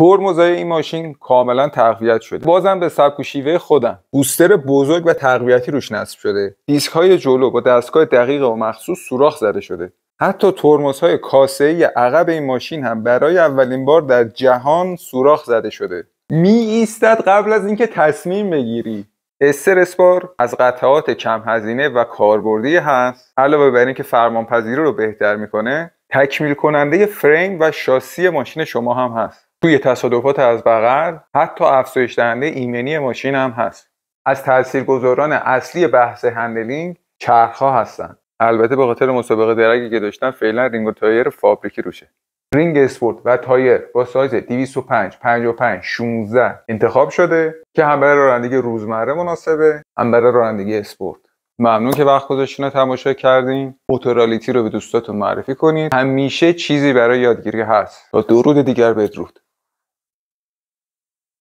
ترمزای این ماشین کاملا تقویت شده. بازم به سبک و شیوه خودم. بوستر بزرگ و تقویتی روش نصب شده. دیسک های جلو با دستگاه دقیق و مخصوص سوراخ زده شده. حتی ترمزهای کاسه عقب این ماشین هم برای اولین بار در جهان سوراخ زده شده. می ایستد قبل از اینکه تصمیم بگیری. استر اسپار از قطعات کم هزینه و کاربردی هست. علاوه بر اینکه فرمانپذیری رو بهتر می‌کنه تکمیل کننده فریم و شاسی ماشین شما هم هست. توی تصادفات از بغل حتی افزایش دهنده ایمنی ماشین هم هست. از تاثیرگذاران اصلی بحث handling چرخها هستن. البته به خاطر مسابقه drag ی که داشتن فعلا رینگ و تایر فابریکی روشه. رینگ اسپورت و تایر با سایز 205 55 16 انتخاب شده که هم برای رانندگی روزمره مناسبه هم برای رانندگی اسپورت. ممنون که وقت گذاشتین تماشا کردین. اوتورالیتی رو به دوستاتون معرفی کنید همیشه چیزی برای یادگیری هست. تا درود دیگر بدرود.